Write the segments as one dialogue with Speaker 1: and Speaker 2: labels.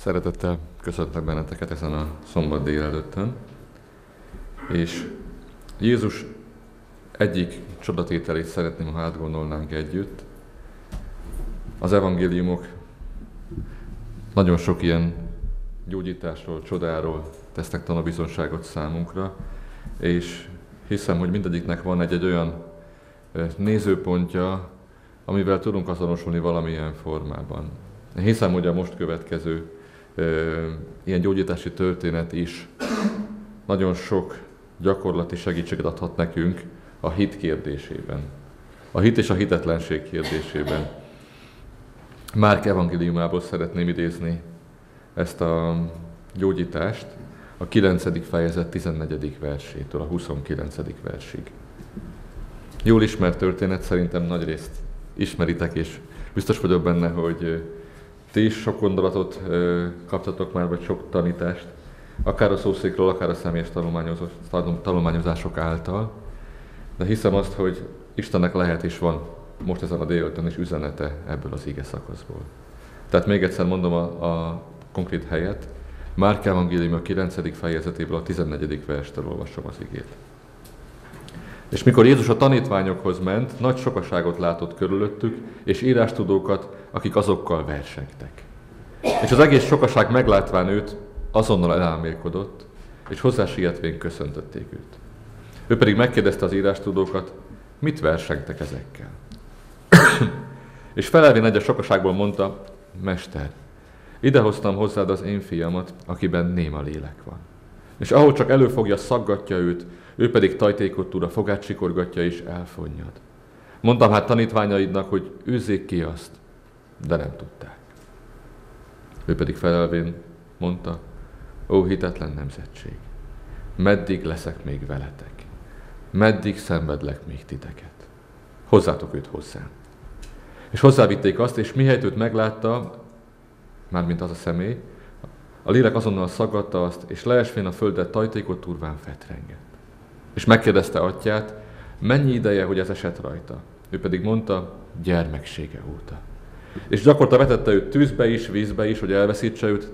Speaker 1: Szeretettel köszöntek benneteket ezen a szombat délelőttön. És Jézus egyik csodatételét szeretném, ha átgondolnánk együtt. Az evangéliumok nagyon sok ilyen gyógyításról, csodáról tesznek tanúbizonságot számunkra, és hiszem, hogy mindegyiknek van egy, egy olyan nézőpontja, amivel tudunk azonosulni valamilyen formában. Hiszem, hogy a most következő ilyen gyógyítási történet is nagyon sok gyakorlati segítséget adhat nekünk a hit kérdésében. A hit és a hitetlenség kérdésében. Márk evangéliumából szeretném idézni ezt a gyógyítást, a 9. fejezet 14. versétől a 29. versig. Jól ismert történet, szerintem nagy részt ismeritek, és biztos vagyok benne, hogy ti is sok gondolatot kaptatok már, vagy sok tanítást, akár a szószékről, akár a személyes tanulmányozások által. De hiszem azt, hogy Istennek lehet is van most ezen a délután is üzenete ebből az ige szakaszból. Tehát még egyszer mondom a, a konkrét helyet. Márk Evangélium a 9. fejezetéből a 14. verstől olvasom az igét. És mikor Jézus a tanítványokhoz ment, nagy sokaságot látott körülöttük, és írástudókat, akik azokkal versengtek. És az egész sokaság meglátván őt, azonnal elálmélkodott, és hozzá sietvén köszöntötték őt. Ő pedig megkérdezte az írástudókat, mit versengtek ezekkel? és felelvén egy a sokaságból mondta, Mester, idehoztam hozzád az én fiamat, akiben néma lélek van. És ahogy csak előfogja, szaggatja őt, ő pedig tajtékot tud, a fogát sikorgatja és elfonnyad. Mondtam hát tanítványaidnak, hogy őzzék ki azt, de nem tudták. Ő pedig felelvén mondta, ó hitetlen nemzetség, meddig leszek még veletek? Meddig szenvedlek még titeket? Hozzátok őt hozzám. És hozzávitték azt, és mihelyt őt meglátta, mármint az a személy, a lélek azonnal szaggatta azt, és leesvén a földet tajtékot turván fetrengett. És megkérdezte atyát, mennyi ideje, hogy ez esett rajta. Ő pedig mondta, gyermeksége óta. És gyakorta vetette őt tűzbe is, vízbe is, hogy elveszítse őt,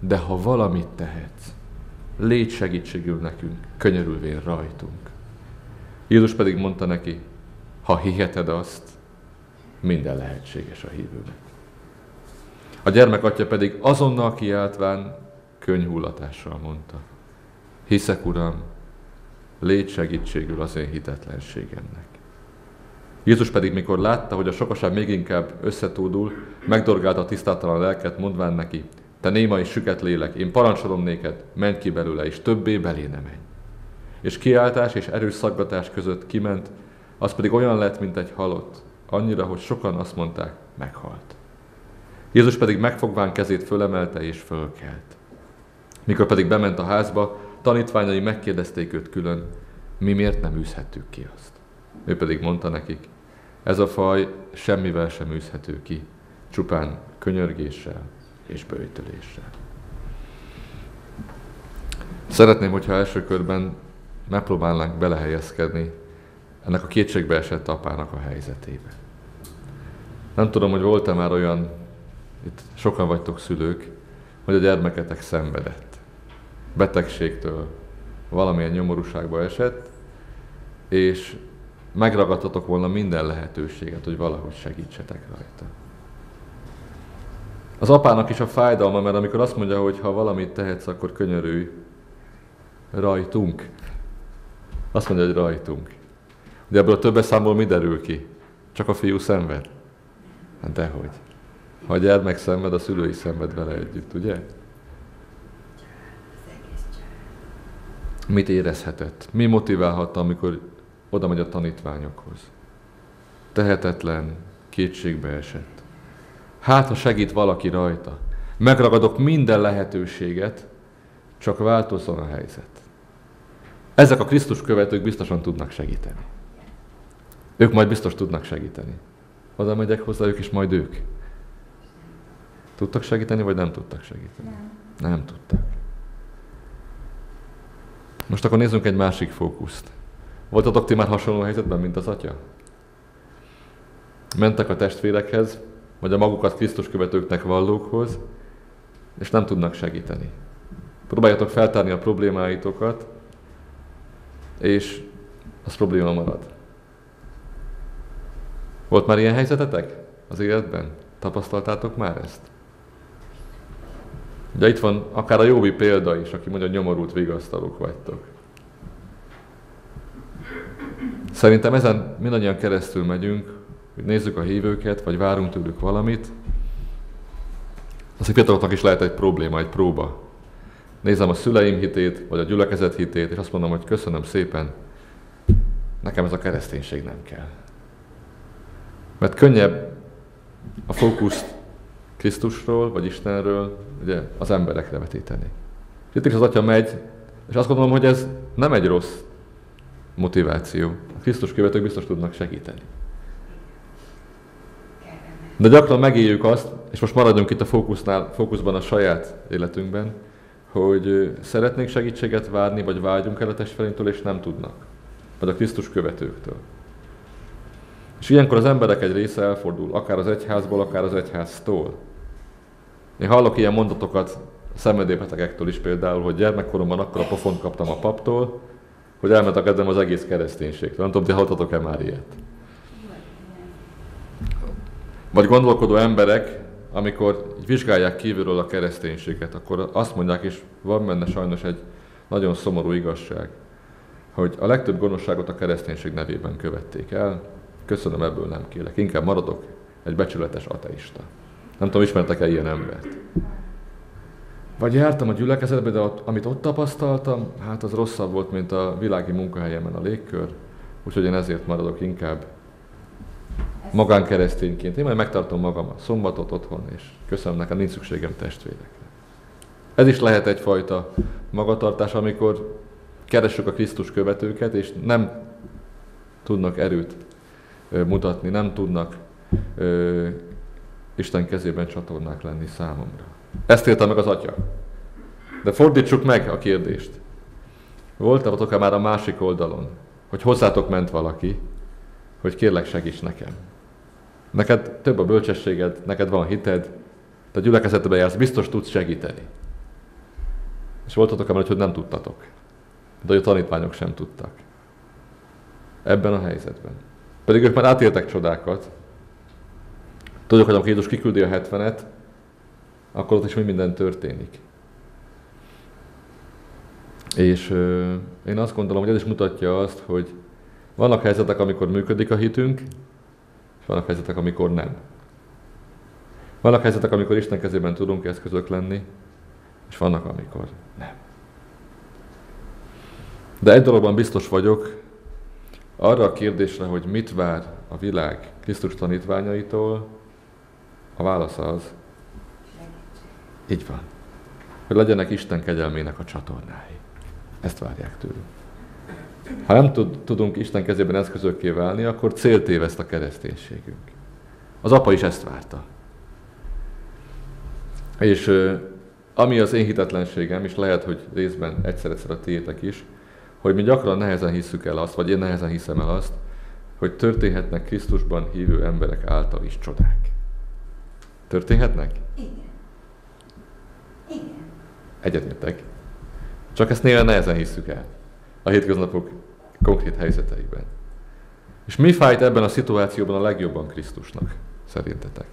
Speaker 1: de ha valamit tehetsz, légy segítségül nekünk, könyörülvén rajtunk. Jézus pedig mondta neki, ha hiheted azt, minden lehetséges a hívőnek. A gyermek atya pedig azonnal kiáltván könyhullatással mondta, hiszek, Uram, légy segítségül az én hitetlenségemnek. Jézus pedig, mikor látta, hogy a sokaság még inkább összetódul, megdorgálta a tisztátalan lelket, mondván neki, te néma és süket lélek, én parancsolom néked, menj ki belőle, és többé belé ne menj. És kiáltás és erős szaggatás között kiment, az pedig olyan lett, mint egy halott, annyira, hogy sokan azt mondták, meghalt. Jézus pedig megfogván kezét fölemelte és fölkelt. Mikor pedig bement a házba, tanítványai megkérdezték őt külön, mi miért nem űzhettük ki azt. Ő pedig mondta nekik, ez a faj semmivel sem űzhető ki, csupán könyörgéssel és bőjtöléssel. Szeretném, hogyha első körben megpróbálnánk belehelyezkedni ennek a kétségbe esett apának a helyzetébe. Nem tudom, hogy volt-e már olyan, itt sokan vagytok szülők, hogy a gyermeketek szenvedett betegségtől valamilyen nyomorúságba esett, és megragadtatok volna minden lehetőséget, hogy valahogy segítsetek rajta. Az apának is a fájdalma, mert amikor azt mondja, hogy ha valamit tehetsz, akkor könyörülj rajtunk. Azt mondja, hogy rajtunk. De ebből a többes számból mi derül ki? Csak a fiú szenved? Hát dehogy. Ha a gyermek szenved, a szülő is szenved vele együtt, ugye? Mit érezhetett? Mi motiválhatta, amikor oda megy a tanítványokhoz? Tehetetlen, kétségbe esett. Hát, ha segít valaki rajta, megragadok minden lehetőséget, csak változzon a helyzet. Ezek a Krisztus követők biztosan tudnak segíteni. Ők majd biztos tudnak segíteni. Oda megyek hozzájuk, és majd ők. Tudtak segíteni, vagy nem tudtak segíteni? Nem, nem tudtak. Most akkor nézzünk egy másik fókuszt. Voltatok ti már hasonló helyzetben, mint az atya? Mentek a testvérekhez, vagy a magukat Krisztus követőknek vallókhoz, és nem tudnak segíteni. Próbáljatok feltárni a problémáitokat, és az probléma marad. Volt már ilyen helyzetetek az életben? Tapasztaltátok már ezt? Ugye itt van akár a Jóvi példa is, aki mondja, nyomorult vigasztalók vagytok. Szerintem ezen mindannyian keresztül megyünk, hogy nézzük a hívőket, vagy várunk tőlük valamit. Az fiataloknak is lehet egy probléma, egy próba. Nézem a szüleim hitét, vagy a gyülekezet hitét, és azt mondom, hogy köszönöm szépen, nekem ez a kereszténység nem kell. Mert könnyebb a fókuszt Krisztusról, vagy Istenről, ugye az emberekre vetíteni. Itt is az atya megy, és azt gondolom, hogy ez nem egy rossz motiváció. A Krisztus követők biztos tudnak segíteni. De gyakran megéljük azt, és most maradjunk itt a fókusznál, fókuszban a saját életünkben, hogy szeretnénk segítséget várni, vagy vágyunk el a testvéreinktől, és nem tudnak. Vagy a Krisztus követőktől. És ilyenkor az emberek egy része elfordul, akár az egyházból, akár az egyháztól. Én hallok ilyen mondatokat szenvedélybetegektől is például, hogy gyermekkoromban akkor a pofont kaptam a paptól, hogy kedvem az egész kereszténységtől. Nem tudom, ti hallottatok-e már ilyet? Vagy gondolkodó emberek, amikor vizsgálják kívülről a kereszténységet, akkor azt mondják, és van benne sajnos egy nagyon szomorú igazság, hogy a legtöbb gonoszságot a kereszténység nevében követték el. Köszönöm, ebből nem kérek. Inkább maradok egy becsületes ateista. Nem tudom, ismertek-e ilyen embert? Vagy jártam a gyülekezetbe, de ott, amit ott tapasztaltam, hát az rosszabb volt, mint a világi munkahelyemen a légkör. Úgyhogy én ezért maradok inkább magánkeresztényként. Én majd megtartom magam a szombatot otthon, és köszönöm nekem, nincs szükségem testvérekre. Ez is lehet egyfajta magatartás, amikor keressük a Krisztus követőket, és nem tudnak erőt mutatni, nem tudnak Isten kezében csatornák lenni számomra. Ezt írta meg az atya. De fordítsuk meg a kérdést. Voltatok-e már a másik oldalon, hogy hozzátok ment valaki, hogy kérlek segíts nekem. Neked több a bölcsességed, neked van hited, te gyülekezetbe jársz, biztos tudsz segíteni. És voltatok már, hogy nem tudtatok. De a tanítványok sem tudtak. Ebben a helyzetben. Pedig ők már átéltek csodákat. Tudjuk, hogy amikor Jézus kiküldi a hetvenet, akkor ott is mi minden történik. És ö, én azt gondolom, hogy ez is mutatja azt, hogy vannak helyzetek, amikor működik a hitünk, és vannak helyzetek, amikor nem. Vannak helyzetek, amikor Isten kezében tudunk eszközök lenni, és vannak, amikor nem. De egy dologban biztos vagyok, arra a kérdésre, hogy mit vár a világ Krisztus tanítványaitól, a válasz az, így van, hogy legyenek Isten kegyelmének a csatornái. Ezt várják tőlünk. Ha nem tud, tudunk Isten kezében eszközökké válni, akkor céltéveszt a kereszténységünk. Az apa is ezt várta. És ami az én hitetlenségem, és lehet, hogy részben egyszer-egyszer a tiétek is, hogy mi gyakran nehezen hisszük el azt, vagy én nehezen hiszem el azt, hogy történhetnek Krisztusban hívő emberek által is csodák. Történhetnek?
Speaker 2: Igen. Igen.
Speaker 1: Egyetértek. Csak ezt néha nehezen hiszük el a hétköznapok konkrét helyzeteiben. És mi fájt ebben a szituációban a legjobban Krisztusnak, szerintetek?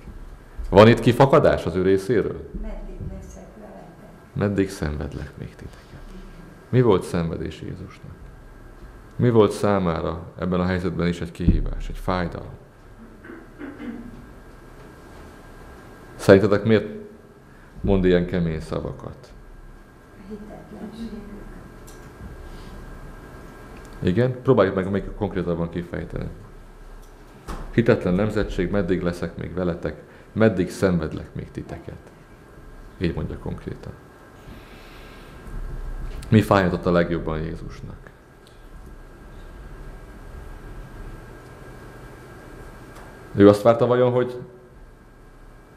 Speaker 1: Van itt kifakadás az ő részéről?
Speaker 2: Meddig leszek veletek?
Speaker 1: Meddig szenvedlek még titeket? Mi volt szenvedés Jézusnak? Mi volt számára ebben a helyzetben is egy kihívás, egy fájdalom? Szerintetek miért mond ilyen kemény szavakat? Igen? Próbáljuk meg még konkrétabban kifejteni. Hitetlen nemzetség, meddig leszek még veletek, meddig szenvedlek még titeket. Így mondja konkrétan. Mi fájhatott a legjobban Jézusnak? Ő azt várta vajon, hogy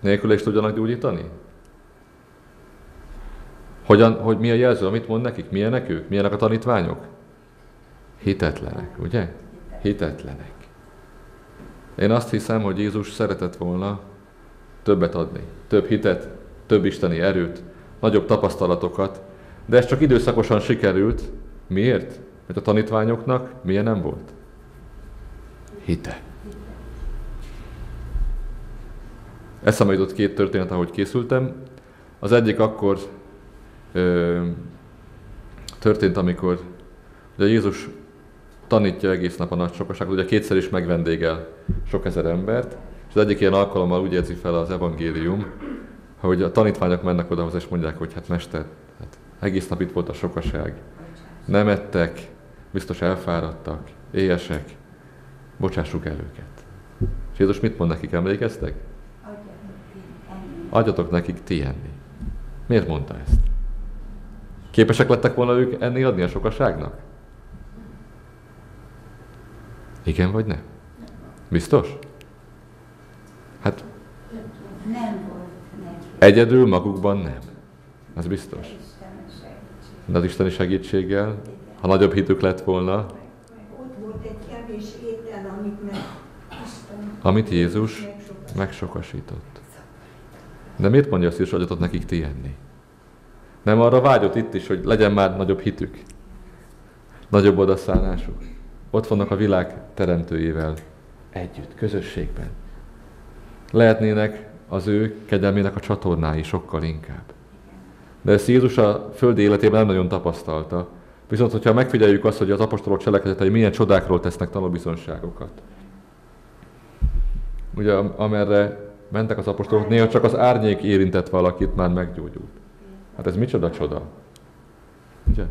Speaker 1: nélkül is tudjanak gyógyítani? Hogyan, hogy mi a jelző, amit mond nekik? Milyenek ők? Milyenek a tanítványok? Hitetlenek, ugye? Hitetlenek. Én azt hiszem, hogy Jézus szeretett volna többet adni. Több hitet, több isteni erőt, nagyobb tapasztalatokat, de ez csak időszakosan sikerült. Miért? Mert a tanítványoknak milyen nem volt? Hite. Eszembe jutott két történet, ahogy készültem. Az egyik akkor ö, történt, amikor ugye Jézus tanítja egész nap a nagy sokaságot, ugye kétszer is megvendégel sok ezer embert, és az egyik ilyen alkalommal úgy érzi fel az evangélium, hogy a tanítványok mennek odahoz, és mondják, hogy hát mester, hát egész nap itt volt a sokaság. Nem ettek, biztos elfáradtak, éhesek, bocsássuk el őket. És Jézus mit mond nekik, emlékeztek? Adjatok nekik ti enni. Miért mondta ezt? Képesek lettek volna ők enni adni a sokaságnak? Igen vagy nem? Biztos? Hát
Speaker 2: Nem volt
Speaker 1: egyedül magukban nem. Ez biztos. De az isteni segítséggel, ha nagyobb hitük lett volna,
Speaker 2: Ott volt egy kevés étel, amit
Speaker 1: Jézus megsokasított. De miért mondja azt is, hogy adjatok nekik ti enni? Nem arra vágyott itt is, hogy legyen már nagyobb hitük, nagyobb odaszánásuk. Ott vannak a világ teremtőjével együtt, közösségben. Lehetnének az ő kegyelmének a csatornái sokkal inkább. De ezt Jézus a földi életében nem nagyon tapasztalta. Viszont, hogyha megfigyeljük azt, hogy az apostolok cselekedetei milyen csodákról tesznek tanúbizonságokat. Ugye, am- amerre mentek az apostolok, néha csak az árnyék érintett valakit, már meggyógyult. Hát ez micsoda csoda? Ugye?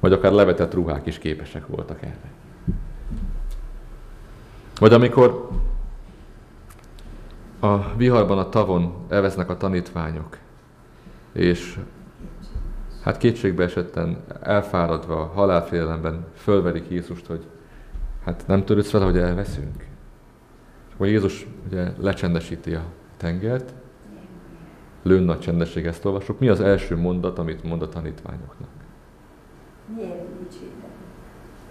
Speaker 1: Vagy akár levetett ruhák is képesek voltak erre. Vagy amikor a viharban a tavon elvesznek a tanítványok, és hát kétségbe esetten, elfáradva, halálfélelemben fölverik Jézust, hogy hát nem törődsz vele, hogy elveszünk. Akkor Jézus ugye lecsendesíti a tengert, lőn nagy csendesség, ezt olvasok. Mi az első mondat, amit mond a tanítványoknak?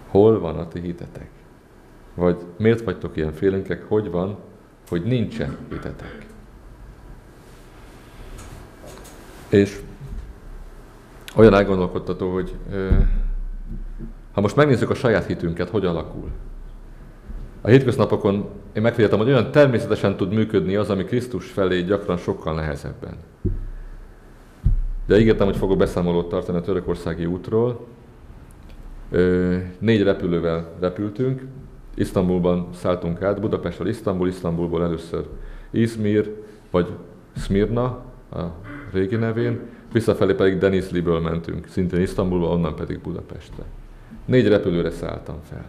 Speaker 1: Hol van a ti hitetek? Vagy miért vagytok ilyen félénkek? Hogy van, hogy nincsen hitetek? És olyan elgondolkodtató, hogy ha most megnézzük a saját hitünket, hogy alakul. A hétköznapokon én megfigyeltem, hogy olyan természetesen tud működni az, ami Krisztus felé gyakran sokkal nehezebben. De ígértem, hogy fogok beszámolót tartani a törökországi útról. Négy repülővel repültünk, Isztambulban szálltunk át, Budapestről Isztambul, Isztambulból először Izmir, vagy Smirna, a régi nevén, visszafelé pedig Denizliből mentünk, szintén Isztambulba, onnan pedig Budapestre. Négy repülőre szálltam fel.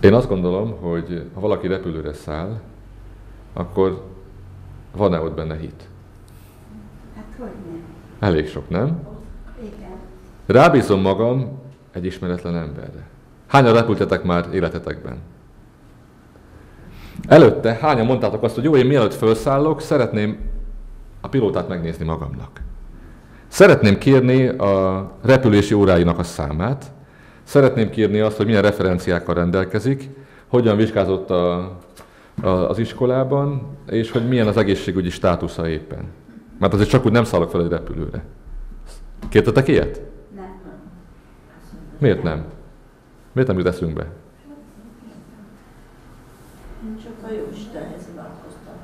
Speaker 1: Én azt gondolom, hogy ha valaki repülőre száll, akkor van-e ott benne hit?
Speaker 2: Hát hogy nem?
Speaker 1: Elég sok, nem?
Speaker 2: Igen.
Speaker 1: Rábízom magam egy ismeretlen emberre. Hányan repültetek már életetekben? Előtte hányan mondtátok azt, hogy jó, én mielőtt felszállok, szeretném a pilótát megnézni magamnak. Szeretném kérni a repülési óráinak a számát, szeretném kérni azt, hogy milyen referenciákkal rendelkezik, hogyan vizsgázott a, a, az iskolában, és hogy milyen az egészségügyi státusza éppen. Mert azért csak úgy nem szállok fel egy repülőre. Kértetek ilyet?
Speaker 2: Nem.
Speaker 1: Miért nem? Miért nem jut eszünkbe?
Speaker 3: Csak a jó Istenhez imádkoztam.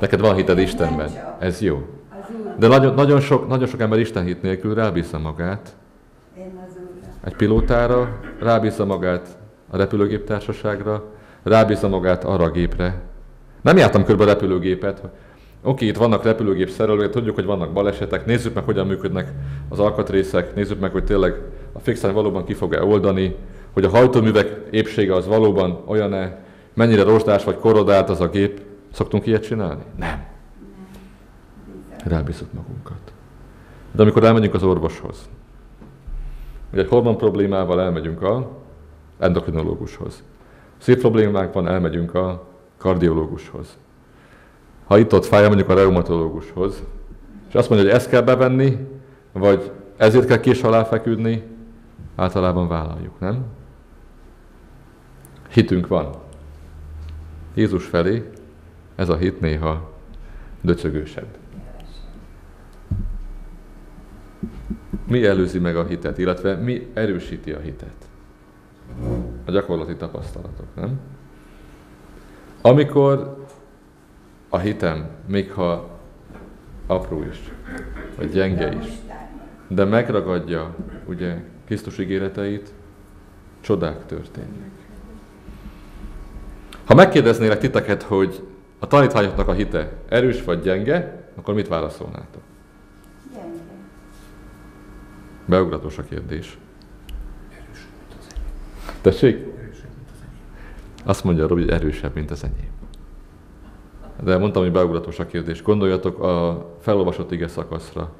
Speaker 1: Neked van hited Istenben. Ez jó. De nagyon, nagyon, sok, nagyon sok ember Isten hit nélkül rábízza magát. Egy pilótára, rábízza magát a repülőgép társaságra, rábízza magát arra a gépre. Nem jártam körbe a repülőgépet. Oké, itt vannak repülőgép szerelők, tudjuk, hogy vannak balesetek, nézzük meg, hogyan működnek az alkatrészek, nézzük meg, hogy tényleg a fixány valóban ki fog-e oldani, hogy a hajtóművek épsége az valóban olyan-e, mennyire rozsdás vagy korodált az a gép. Szoktunk ilyet csinálni? Nem. Rábízunk magunkat. De amikor elmegyünk az orvoshoz, hogy egy hormon problémával elmegyünk a endokrinológushoz. Szív problémánk van, elmegyünk a kardiológushoz. Ha itt-ott fáj, mondjuk a reumatológushoz, és azt mondja, hogy ezt kell bevenni, vagy ezért kell kés alá feküdni, általában vállaljuk, nem? Hitünk van. Jézus felé, ez a hit néha döcögősebb. Mi előzi meg a hitet, illetve mi erősíti a hitet? A gyakorlati tapasztalatok, nem? Amikor a hitem, még ha apró is, vagy gyenge is, de megragadja ugye Krisztus ígéreteit, csodák történnek. Ha megkérdeznélek titeket, hogy a tanítványoknak a hite erős vagy gyenge, akkor mit válaszolnátok?
Speaker 2: Gyenge.
Speaker 1: Beugratós a kérdés. Tessék? Azt mondja Robi, hogy erősebb, mint az enyém. De mondtam, hogy beugratós a kérdés. Gondoljatok a felolvasott ige szakaszra.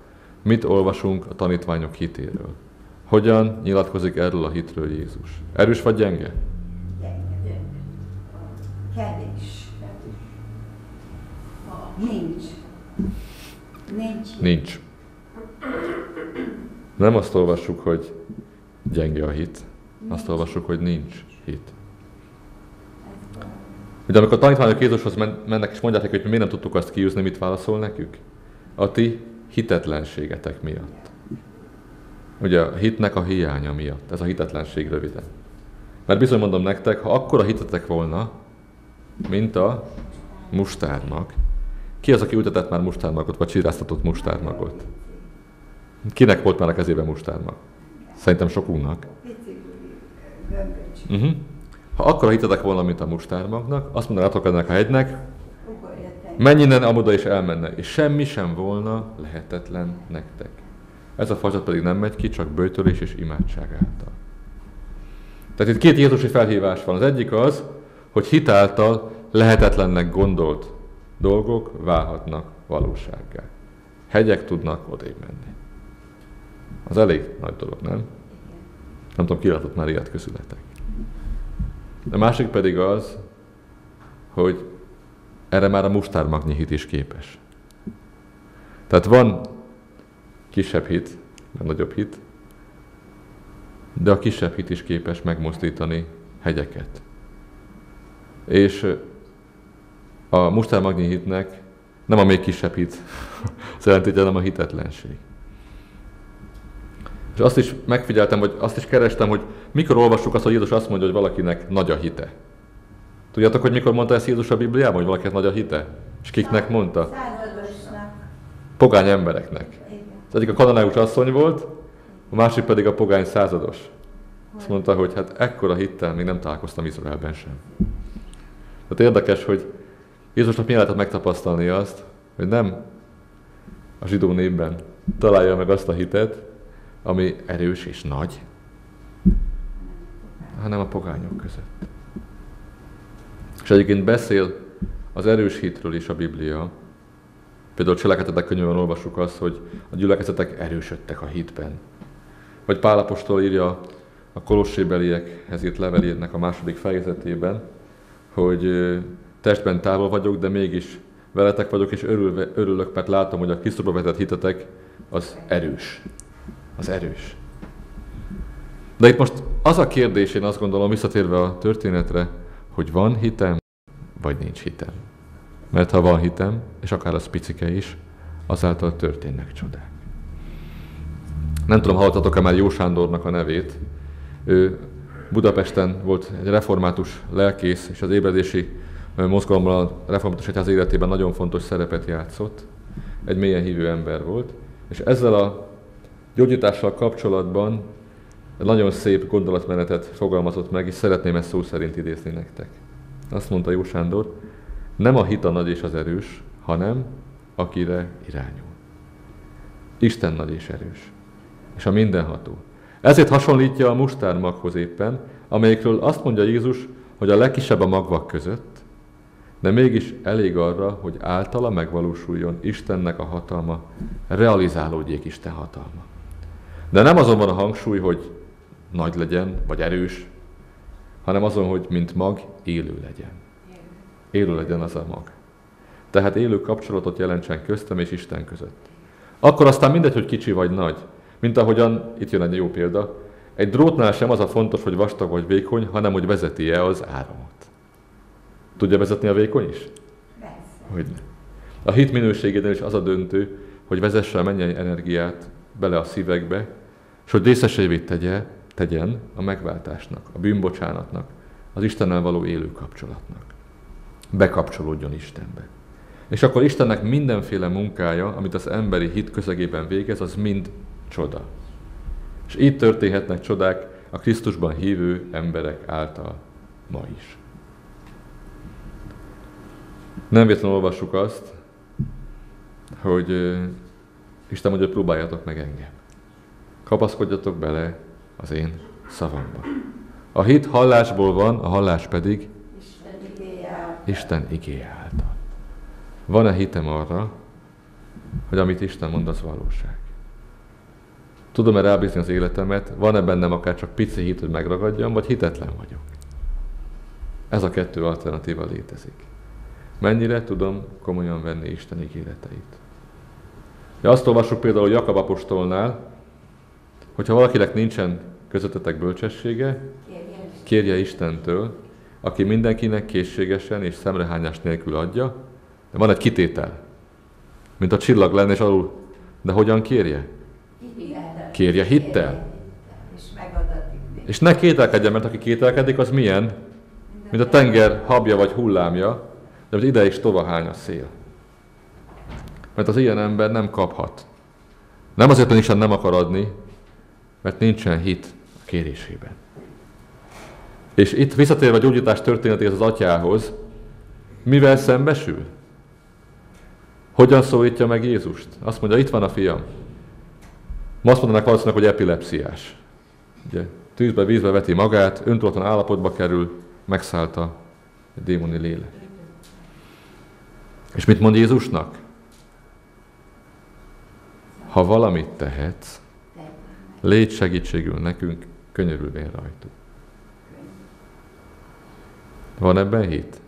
Speaker 1: Mit olvasunk a tanítványok hitéről? Hogyan nyilatkozik erről a hitről Jézus? Erős vagy gyenge?
Speaker 2: Gyenge. Kevés. Nincs. Nincs.
Speaker 1: Nincs. Nem azt olvassuk, hogy gyenge a hit, azt olvassuk, hogy nincs hit. Ugye amikor a tanítványok Jézushoz men- mennek és mondják hogy mi miért nem tudtuk azt kiűzni, mit válaszol nekük? A ti hitetlenségetek miatt. Ugye a hitnek a hiánya miatt. Ez a hitetlenség röviden. Mert bizony mondom nektek, ha akkora hitetek volna, mint a mustármag, ki az, aki ültetett már mustármagot, vagy csiráztatott mustármagot? Kinek volt már a kezében mustármag? Szerintem sokunknak. Uh-huh. Ha akkora hitetek volna, mint a mustármagnak, azt mondanátok ennek a hegynek, menj innen, amoda is elmenne, és semmi sem volna lehetetlen nektek. Ez a fajzat pedig nem megy ki, csak bőtölés és imádság által. Tehát itt két Jézusi felhívás van. Az egyik az, hogy hitáltal lehetetlennek gondolt dolgok válhatnak valósággá. Hegyek tudnak odébb menni. Az elég nagy dolog, nem? Nem tudom, ki látott már ilyet közületek. A másik pedig az, hogy erre már a mustármagnyi hit is képes. Tehát van kisebb hit, meg nagyobb hit, de a kisebb hit is képes megmozdítani hegyeket. És a mustármagnyi hitnek nem a még kisebb hit az ellentétje, hanem a hitetlenség. És azt is megfigyeltem, vagy azt is kerestem, hogy mikor olvassuk azt, hogy Jézus azt mondja, hogy valakinek nagy a hite. Tudjátok, hogy mikor mondta ezt Jézus a Bibliában, hogy valakinek nagy a hite? És kiknek mondta? Pogány embereknek. Az egyik a kananeus asszony volt, a másik pedig a pogány százados. Azt mondta, hogy hát ekkora hittel még nem találkoztam Izraelben sem. Tehát érdekes, hogy Jézusnak milyen lehetett megtapasztalni azt, hogy nem a zsidó népben találja meg azt a hitet, ami erős és nagy, hanem a pogányok között. És egyébként beszél az erős hitről is a Biblia. Például a cselekedetek könyvben olvassuk azt, hogy a gyülekezetek erősödtek a hitben. Vagy Pálapostól írja a kolossébeliekhez írt levelének a második fejezetében, hogy testben távol vagyok, de mégis veletek vagyok, és örülve, örülök, mert látom, hogy a Krisztusba vetett hitetek az erős. Az erős. De itt most az a kérdés, én azt gondolom, visszatérve a történetre, hogy van hitem, vagy nincs hitem. Mert ha van hitem, és akár az picike is, azáltal történnek csodák. Nem tudom, hallottatok-e már Jó Sándornak a nevét. Ő Budapesten volt egy református lelkész, és az ébredési mozgalomban a református egyház életében nagyon fontos szerepet játszott. Egy mélyen hívő ember volt. És ezzel a gyógyítással kapcsolatban nagyon szép gondolatmenetet fogalmazott meg, és szeretném ezt szó szerint idézni nektek. Azt mondta Jó Sándor, nem a hit a nagy és az erős, hanem akire irányul. Isten nagy és erős, és a mindenható. Ezért hasonlítja a mustármaghoz éppen, amelyikről azt mondja Jézus, hogy a legkisebb a magvak között, de mégis elég arra, hogy általa megvalósuljon Istennek a hatalma, realizálódjék Isten hatalma. De nem azon van a hangsúly, hogy nagy legyen, vagy erős, hanem azon, hogy mint mag élő legyen. Élő legyen az a mag. Tehát élő kapcsolatot jelentsen köztem és Isten között. Akkor aztán mindegy, hogy kicsi vagy nagy. Mint ahogyan, itt jön egy jó példa, egy drótnál sem az a fontos, hogy vastag vagy vékony, hanem hogy vezeti-e az áramot. Tudja vezetni a vékony is?
Speaker 2: Persze.
Speaker 1: Hogy ne. A hit minőségénél is az a döntő, hogy vezesse a mennyei energiát bele a szívekbe, és hogy részesévé tegye, tegyen a megváltásnak, a bűnbocsánatnak, az Istennel való élő kapcsolatnak. Bekapcsolódjon Istenbe. És akkor Istennek mindenféle munkája, amit az emberi hit közegében végez, az mind csoda. És így történhetnek csodák a Krisztusban hívő emberek által ma is. Nem véletlenül olvassuk azt, hogy Isten mondja, próbáljatok meg engem. Kapaszkodjatok bele az én szavamba. A hit hallásból van, a hallás pedig
Speaker 3: Isten igéje által.
Speaker 1: Isten igéje által. Van-e hitem arra, hogy amit Isten mond, az valóság? Tudom-e rábízni az életemet? Van-e bennem akár csak pici hit, hogy megragadjam, vagy hitetlen vagyok? Ez a kettő alternatíva létezik. Mennyire tudom komolyan venni Isten ígéreteit? Ja, azt olvassuk például Jakab apostolnál, hogyha valakinek nincsen közöttetek bölcsessége, kérje Istentől, aki mindenkinek készségesen és szemrehányás nélkül adja, de van egy kitétel, mint a csillag lenne, és alul, de hogyan kérje? Kérje hittel.
Speaker 3: És
Speaker 1: ne kételkedjen, mert aki kételkedik, az milyen? Mint a tenger habja vagy hullámja, de az ide is tovahány a szél. Mert az ilyen ember nem kaphat. Nem azért, mert nem akar adni, mert nincsen hit a kérésében. És itt visszatérve a gyógyítás történetéhez az atyához, mivel szembesül? Hogyan szólítja meg Jézust? Azt mondja, itt van a fiam. Ma azt mondanak valószínűleg, hogy epilepsziás. Ugye, tűzbe, vízbe veti magát, öntudatlan állapotba kerül, megszállta egy démoni lélek. És mit mond Jézusnak? Ha valamit tehetsz, légy segítségül nekünk, könyörülvén rajtuk. Van ebben hit?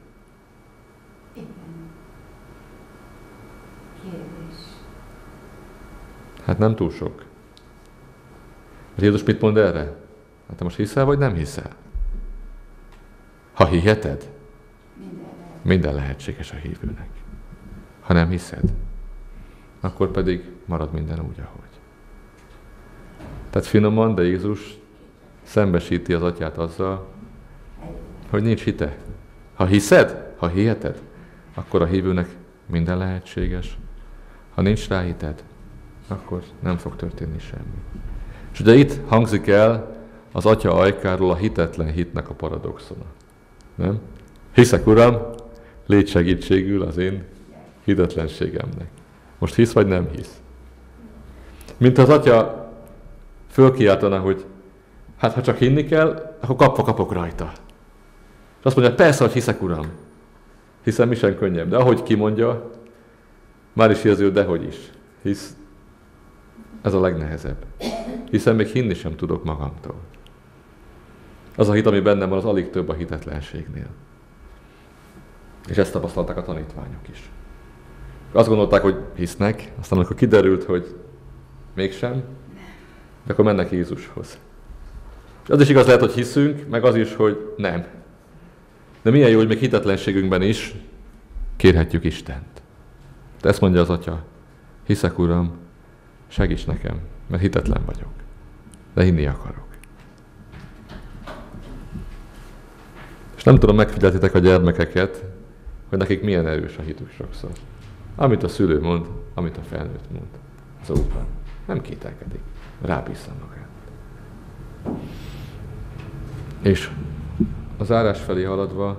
Speaker 3: Kérdés.
Speaker 1: Hát nem túl sok. Jézus mit mond erre? Hát te most hiszel, vagy nem hiszel? Ha hiheted,
Speaker 3: Minden
Speaker 1: minden lehetséges a hívőnek. Ha nem hiszed, akkor pedig marad minden úgy, ahogy. Tehát finoman, de Jézus szembesíti az atyát azzal, hogy nincs hite. Ha hiszed, ha hiheted, akkor a hívőnek minden lehetséges. Ha nincs rá hited, akkor nem fog történni semmi. És ugye itt hangzik el az atya ajkáról a hitetlen hitnek a paradoxona. Nem? Hiszek, Uram, légy segítségül az én hitetlenségemnek. Most hisz vagy nem hisz? Mint az atya fölkiáltana, hogy hát ha csak hinni kell, akkor kapva kapok rajta. És azt mondja, persze, hogy hiszek, Uram. Hiszen mi sem könnyebb. De ahogy kimondja, már is érzi, hogy is. Hisz ez a legnehezebb. Hiszen még hinni sem tudok magamtól. Az a hit, ami bennem van, az alig több a hitetlenségnél. És ezt tapasztalták a tanítványok is. Azt gondolták, hogy hisznek, aztán amikor kiderült, hogy mégsem, akkor mennek Jézushoz. Az is igaz lehet, hogy hiszünk, meg az is, hogy nem. De milyen jó, hogy még hitetlenségünkben is kérhetjük Istent. De ezt mondja az Atya, hiszek Uram, segíts nekem, mert hitetlen vagyok. De hinni akarok. És nem tudom, megfigyeltitek a gyermekeket, hogy nekik milyen erős a hitük sokszor. Amit a szülő mond, amit a felnőtt mond. Útban. Nem kételkedik. Rábízza magát. És az árás felé haladva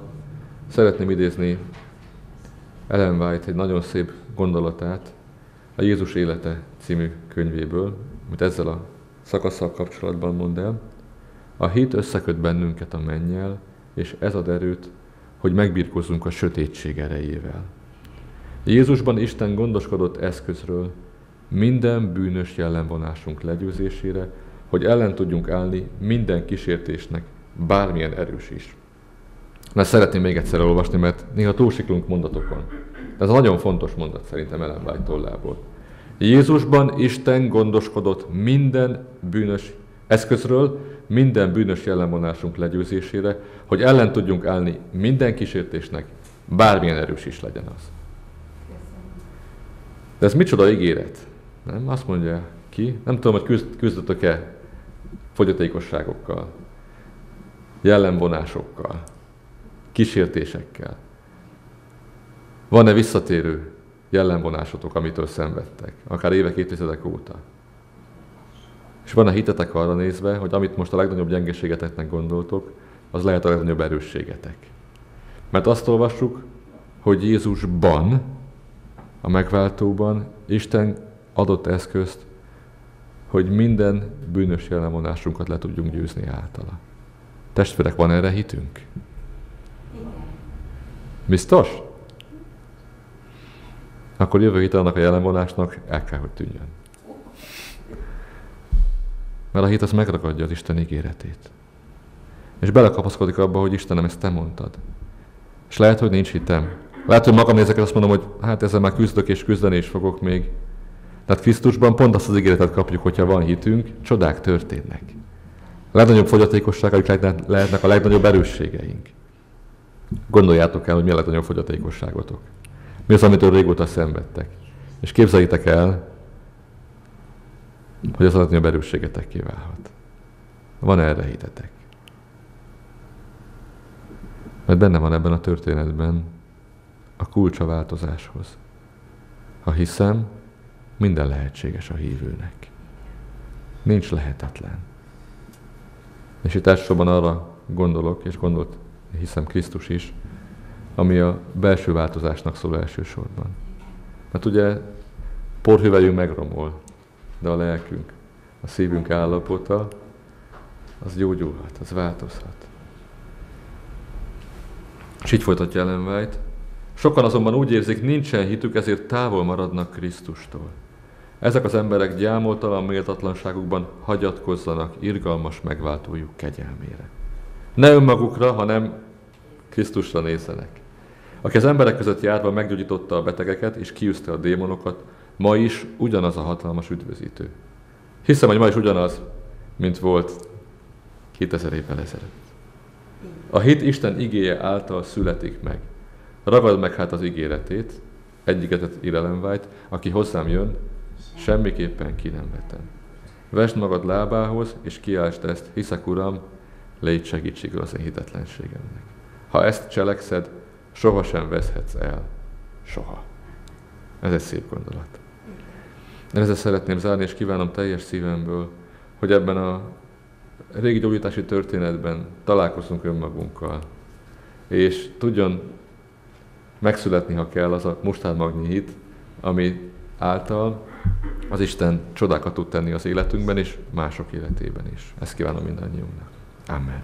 Speaker 1: szeretném idézni Ellen White egy nagyon szép gondolatát a Jézus élete című könyvéből, amit ezzel a szakaszsal kapcsolatban mond el. A hit összeköt bennünket a mennyel, és ez ad erőt, hogy megbirkózzunk a sötétség erejével. Jézusban Isten gondoskodott eszközről minden bűnös jellemvonásunk legyőzésére, hogy ellen tudjunk állni minden kísértésnek, bármilyen erős is. Mert szeretném még egyszer olvasni, mert néha túlsiklunk mondatokon. De ez nagyon fontos mondat szerintem Ellen White tollából. Jézusban Isten gondoskodott minden bűnös eszközről, minden bűnös jellemvonásunk legyőzésére, hogy ellen tudjunk állni minden kísértésnek, bármilyen erős is legyen az. De ez micsoda ígéret? Nem? Azt mondja ki. Nem tudom, hogy küzd, küzdötök-e fogyatékosságokkal, jellemvonásokkal, kísértésekkel. Van-e visszatérő jellemvonásotok, amitől szenvedtek, akár évek, évtizedek óta? És van-e hitetek arra nézve, hogy amit most a legnagyobb gyengeségeteknek gondoltok, az lehet a legnagyobb erősségetek. Mert azt olvassuk, hogy Jézusban, a megváltóban Isten adott eszközt, hogy minden bűnös jellemvonásunkat le tudjunk győzni általa. Testvérek, van erre hitünk? Biztos? Akkor jövő hét annak a jellemvonásnak el kell, hogy tűnjön. Mert a hit az megragadja az Isten ígéretét. És belekapaszkodik abba, hogy Istenem, ezt te mondtad. És lehet, hogy nincs hitem. Lehet, hogy magam nézek, azt mondom, hogy hát ezzel már küzdök és küzdeni is fogok még. Tehát Krisztusban pont azt az ígéretet kapjuk, hogyha van hitünk, csodák történnek. A legnagyobb fogyatékosságaik lehetnek a legnagyobb erősségeink. Gondoljátok el, hogy mi a legnagyobb fogyatékosságotok. Mi az, amitől régóta szenvedtek. És képzeljétek el, hogy az a legnagyobb erősségetek kiválhat. Van erre hitetek. Mert benne van ebben a történetben a kulcs a változáshoz. Ha hiszem, minden lehetséges a hívőnek. Nincs lehetetlen. És itt elsősorban arra gondolok, és gondolt, hiszem Krisztus is, ami a belső változásnak szól elsősorban. Mert ugye porhüvelyünk megromol, de a lelkünk, a szívünk állapota, az gyógyulhat, az változhat. És így folytatja Ellen White. Sokan azonban úgy érzik, nincsen hitük, ezért távol maradnak Krisztustól. Ezek az emberek gyámoltalan méltatlanságukban hagyatkozzanak irgalmas megváltójuk kegyelmére. Ne önmagukra, hanem Krisztusra nézzenek. Aki az emberek között járva meggyógyította a betegeket és kiűzte a démonokat, ma is ugyanaz a hatalmas üdvözítő. Hiszem, hogy ma is ugyanaz, mint volt 2000 évvel ezelőtt. A hit Isten igéje által születik meg. Ragad meg hát az ígéretét, egyiket ír White, aki hozzám jön, semmiképpen ki nem vetem. Vesd magad lábához, és kiáltsd ezt, hiszek Uram, légy segítségül az én hitetlenségemnek. Ha ezt cselekszed, sohasem veszhetsz el. Soha. Ez egy szép gondolat. Ezzel szeretném zárni, és kívánom teljes szívemből, hogy ebben a régi gyógyítási történetben találkozunk önmagunkkal, és tudjon megszületni, ha kell, az a mustármagnyi hit, ami által az Isten csodákat tud tenni az életünkben és mások életében is. Ezt kívánom mindannyiunknak. Amen.